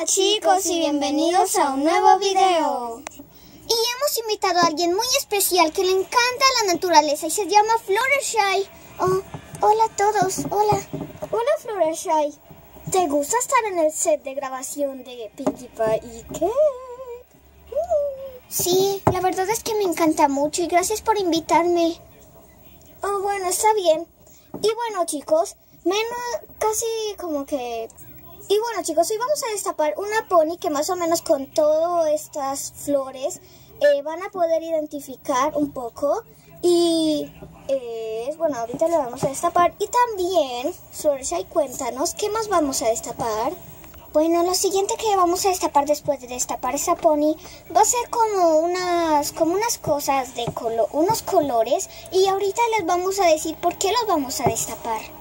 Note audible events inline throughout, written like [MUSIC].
Hola chicos y bienvenidos a un nuevo video. Y hemos invitado a alguien muy especial que le encanta la naturaleza y se llama Fluttershy. Oh, hola a todos, hola. Hola Fluttershy. ¿Te gusta estar en el set de grabación de Pinkie Pie y qué? Sí, la verdad es que me encanta mucho y gracias por invitarme. Oh, bueno, está bien. Y bueno chicos, menos casi como que y bueno chicos, hoy vamos a destapar una pony que más o menos con todas estas flores eh, van a poder identificar un poco. Y eh, bueno, ahorita le vamos a destapar. Y también, Florshai, cuéntanos, ¿qué más vamos a destapar? Bueno, lo siguiente que vamos a destapar después de destapar esa pony va a ser como unas, como unas cosas de color, unos colores. Y ahorita les vamos a decir por qué los vamos a destapar.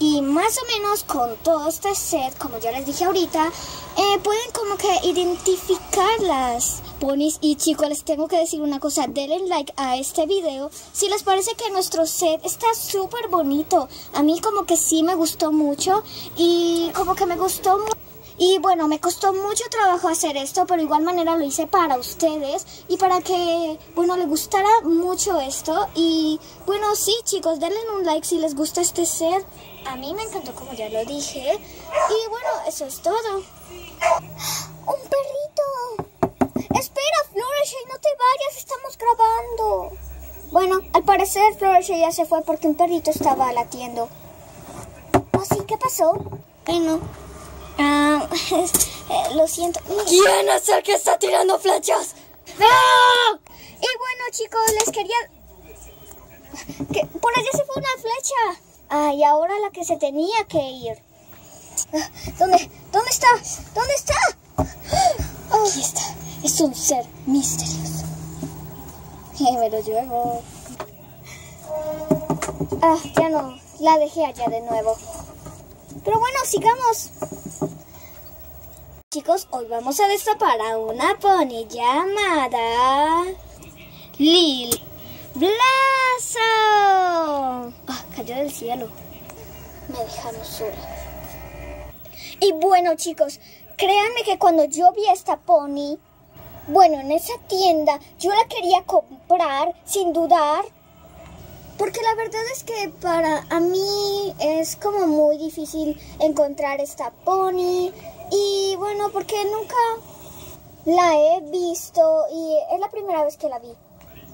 Y más o menos con todo este set, como ya les dije ahorita, eh, pueden como que identificar las ponis. Y chicos, les tengo que decir una cosa, denle like a este video si les parece que nuestro set está súper bonito. A mí como que sí me gustó mucho y como que me gustó mucho. Y bueno, me costó mucho trabajo hacer esto, pero de igual manera lo hice para ustedes y para que, bueno, les gustara mucho esto. Y bueno, sí chicos, denle un like si les gusta este set. A mí me encantó como ya lo dije. Y bueno, eso es todo. ¡Un perrito! Espera, Floreshay, no te vayas, estamos grabando. Bueno, al parecer Floreshay ya se fue porque un perrito estaba latiendo. ¿Así? ¿Qué pasó? Bueno, ah, eh, [LAUGHS] lo siento. ¿Quién es el que está tirando flechas? ¡Ah! Y bueno, chicos, les quería... Que por allá se fue una flecha. Ah, y ahora la que se tenía que ir. Ah, ¿Dónde? ¿Dónde está? ¿Dónde está? Oh. Aquí está. Es un ser misterioso. Y [LAUGHS] me lo llevo. Ah, ya no. La dejé allá de nuevo. Pero bueno, sigamos. Chicos, hoy vamos a destapar a una pony llamada Lil Blazo. Ah, cayó del cielo. Me dejaron sola. Y bueno, chicos, créanme que cuando yo vi esta pony, bueno, en esa tienda, yo la quería comprar sin dudar. Porque la verdad es que para a mí es como muy difícil encontrar esta pony. Y bueno, porque nunca la he visto y es la primera vez que la vi.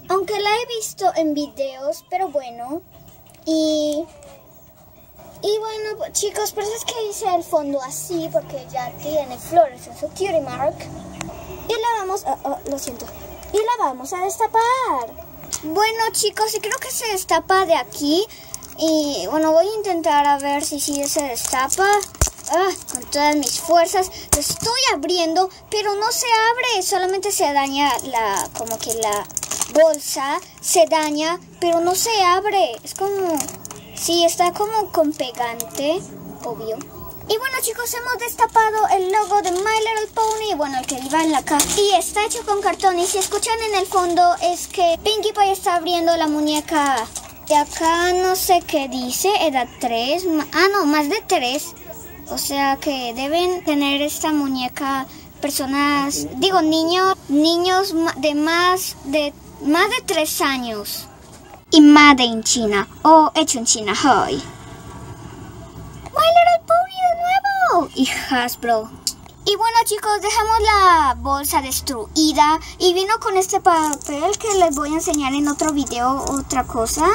Aunque la he visto en videos, pero bueno. Y... Y bueno, pues, chicos, por eso es que hice el fondo así, porque ya tiene flores en su cutie mark. Y la vamos a... Oh, lo siento. Y la vamos a destapar. Bueno, chicos, y creo que se destapa de aquí. Y bueno, voy a intentar a ver si sí se destapa. Ah, con todas mis fuerzas. Lo estoy abriendo, pero no se abre. Solamente se daña la... como que la bolsa se daña, pero no se abre. Es como... Sí, está como con pegante, obvio. Y bueno chicos, hemos destapado el logo de My Little Pony, bueno, el que iba en la caja. Y está hecho con cartón y si escuchan en el fondo es que Pinkie Pie está abriendo la muñeca. De acá no sé qué dice, edad 3, ah no, más de 3. O sea que deben tener esta muñeca personas, digo niños, niños de más de más de 3 años. Y made en China o hecho en China hoy. My Little Pony de nuevo y Hasbro. Y bueno chicos, dejamos la bolsa destruida y vino con este papel que les voy a enseñar en otro video, otra cosa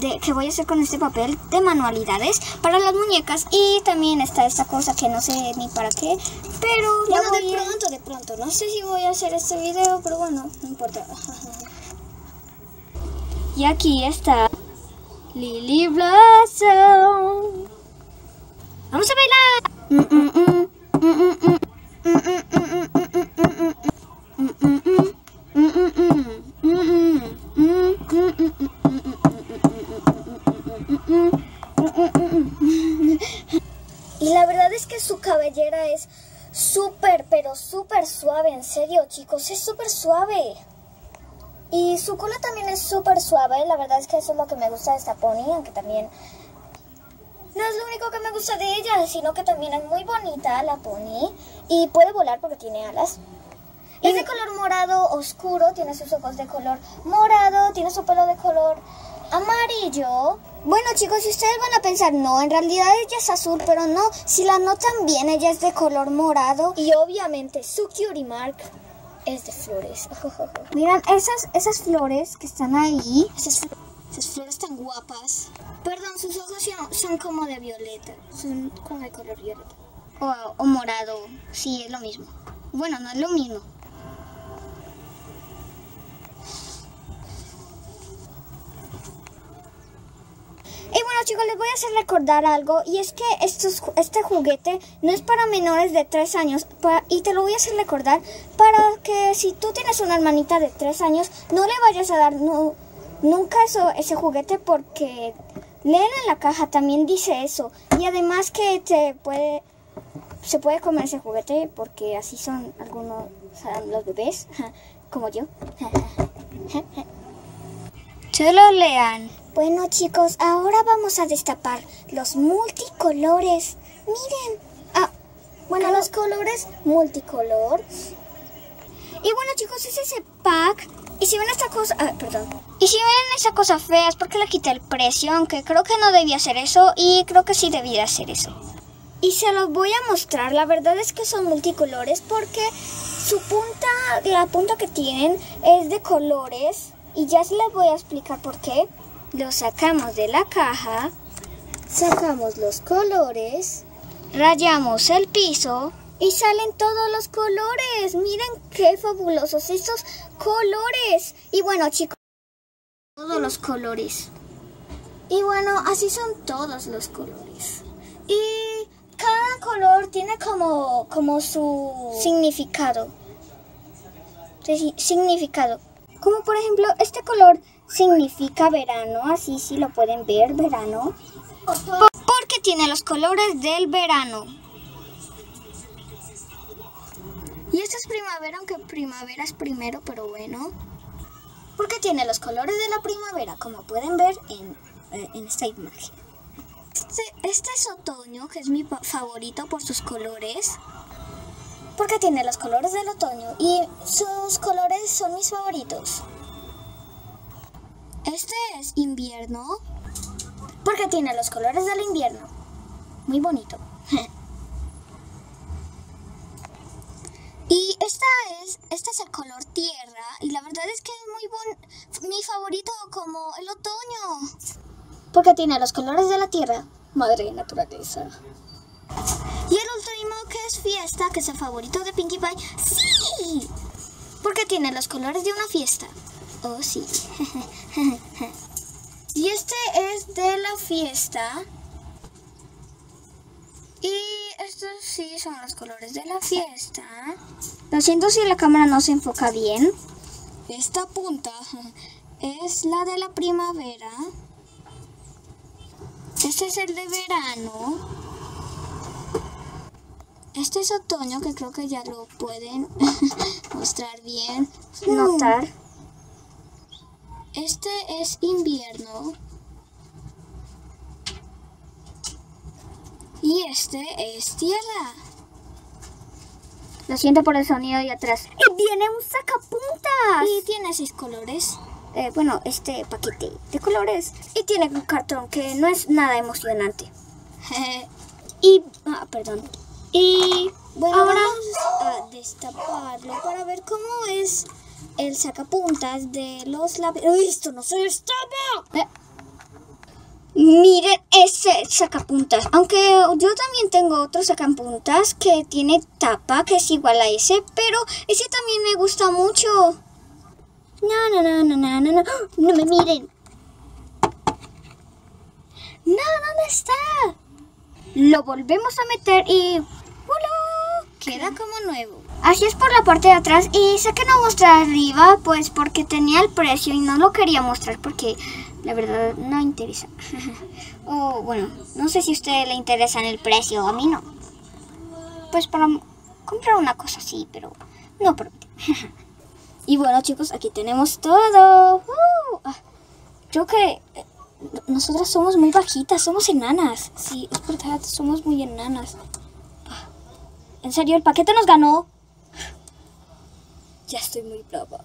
de, que voy a hacer con este papel de manualidades para las muñecas y también está esta cosa que no sé ni para qué, pero bueno, de pronto, de pronto, no sé si voy a hacer este video, pero bueno, no importa. y aquí está Lily Blossom. Vamos a bailar. Y la verdad es que su cabellera es súper, pero súper suave, en serio chicos, es súper suave. Y su cola también es súper suave, la verdad es que eso es lo que me gusta de esta pony, aunque también No es lo único que me gusta de ella, sino que también es muy bonita la pony y puede volar porque tiene alas. Es de color morado oscuro, tiene sus ojos de color morado, tiene su pelo de color amarillo. Bueno chicos, si ustedes van a pensar, no, en realidad ella es azul, pero no, si la notan bien, ella es de color morado. Y obviamente su cutie mark es de flores. [LAUGHS] Miran, esas, esas flores que están ahí, esas, esas flores tan guapas. Perdón, sus ojos son, como de violeta, son con el color violeta. O, o morado, sí, es lo mismo. Bueno, no es lo mismo. Chicos, les voy a hacer recordar algo y es que este juguete no es para menores de 3 años y te lo voy a hacer recordar para que si tú tienes una hermanita de 3 años no le vayas a dar nu- nunca eso, ese juguete porque leen en la caja también dice eso y además que te puede se puede comer ese juguete porque así son algunos los bebés [LAUGHS] como yo. [LAUGHS] Solo lean. Bueno chicos, ahora vamos a destapar los multicolores. Miren. Ah, bueno, los colores multicolor. Y bueno chicos, es ese pack. Y si ven esta cosa... Ah, perdón. Y si ven esa cosa fea es porque le quité el precio, aunque creo que no debía hacer eso y creo que sí debía hacer eso. Y se los voy a mostrar. La verdad es que son multicolores porque su punta, la punta que tienen es de colores. Y ya se les voy a explicar por qué. Lo sacamos de la caja. Sacamos los colores. Rayamos el piso. Y salen todos los colores. Miren qué fabulosos estos colores. Y bueno chicos, todos los colores. Y bueno, así son todos los colores. Y cada color tiene como, como su significado. Significado. Como por ejemplo, este color significa verano, así sí lo pueden ver, verano. Po- Porque tiene los colores del verano. Y esta es primavera, aunque primavera es primero, pero bueno. Porque tiene los colores de la primavera, como pueden ver en, eh, en esta imagen. Este, este es otoño, que es mi favorito por sus colores. Porque tiene los colores del otoño y sus colores son mis favoritos. Este es invierno. Porque tiene los colores del invierno. Muy bonito. [LAUGHS] y esta es, este es el color tierra. Y la verdad es que es muy bon, mi favorito como el otoño. Porque tiene los colores de la tierra, madre naturaleza. Y el último que es fiesta, que es el favorito de Pinkie Pie. ¡Sí! Porque tiene los colores de una fiesta. Oh, sí. [LAUGHS] y este es de la fiesta. Y estos sí son los colores de la fiesta. Lo siento si la cámara no se enfoca bien. Esta punta es la de la primavera. Este es el de verano. Este es otoño, que creo que ya lo pueden [LAUGHS] mostrar bien. Notar. Este es invierno. Y este es tierra. Lo siento por el sonido de atrás. Y viene un sacapuntas. Y tiene seis colores. Eh, bueno, este paquete de colores. Y tiene un cartón que no es nada emocionante. [LAUGHS] y, ah, perdón. Y bueno, ahora vamos a destaparlo para ver cómo es el sacapuntas de los labios. ¡Uy, esto no se destapa! Eh, Miren ese sacapuntas. Aunque yo también tengo otro sacapuntas que tiene tapa, que es igual a ese, pero ese también me gusta mucho. No, no, no, no, no, no, no. No me miren. No, ¿dónde está? Lo volvemos a meter y. Queda como nuevo. Así es por la parte de atrás y sé que no mostrar arriba pues porque tenía el precio y no lo quería mostrar porque la verdad no interesa. [LAUGHS] o bueno, no sé si a usted le interesa en el precio, a mí no. Pues para comprar una cosa así, pero no por [LAUGHS] y bueno chicos, aquí tenemos todo. Uh, ah, creo que nosotras somos muy bajitas, somos enanas. Sí, es verdad, somos muy enanas. ¿En serio, el paquete nos ganó? Ya estoy muy brava.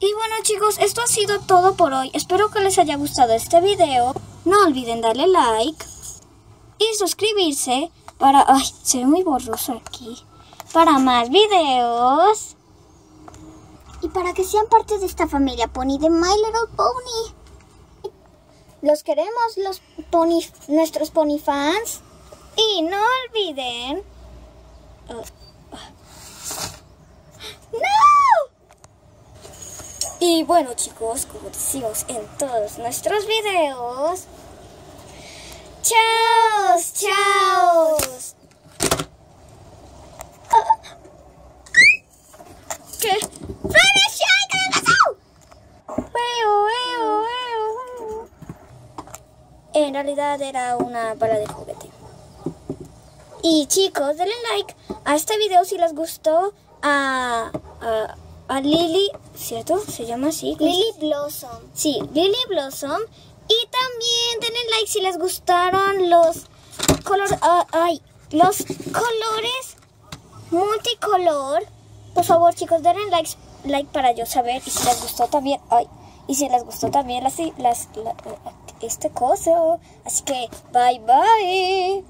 Y bueno chicos, esto ha sido todo por hoy. Espero que les haya gustado este video. No olviden darle like y suscribirse para... Ay, se ve muy borroso aquí. Para más videos. Y para que sean parte de esta familia pony de My Little Pony. Los queremos, los pony, nuestros pony fans. Y no olviden... ¡No! Y bueno chicos, como decimos en todos nuestros videos... ¡Chao! ¡Chao! ¿Qué? En realidad era una bala de juguete. Y chicos, denle like a este video si les gustó. A, a, a Lily, ¿cierto? Se llama así. Lily Blossom. Sí, Lily Blossom. Y también denle like si les gustaron los color, ah, ay, los colores multicolor. Por favor, chicos, denle like, like para yo saber. Y si les gustó también, ay, y si les gustó también las, las, la- este coso. Así que, bye bye.